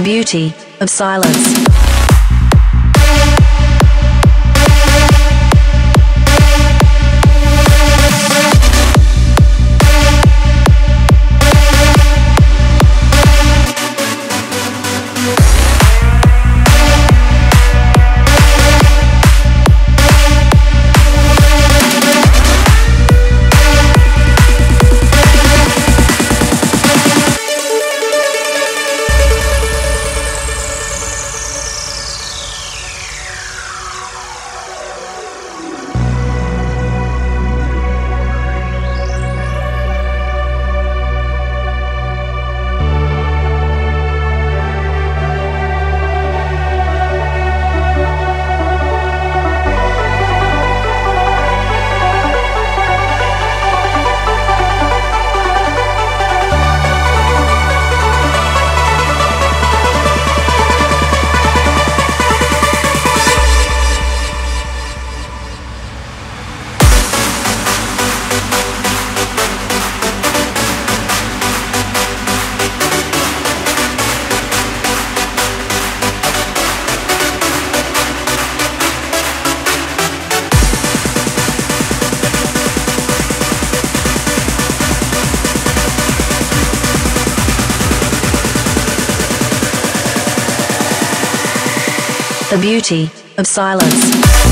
beauty of silence. The beauty of silence.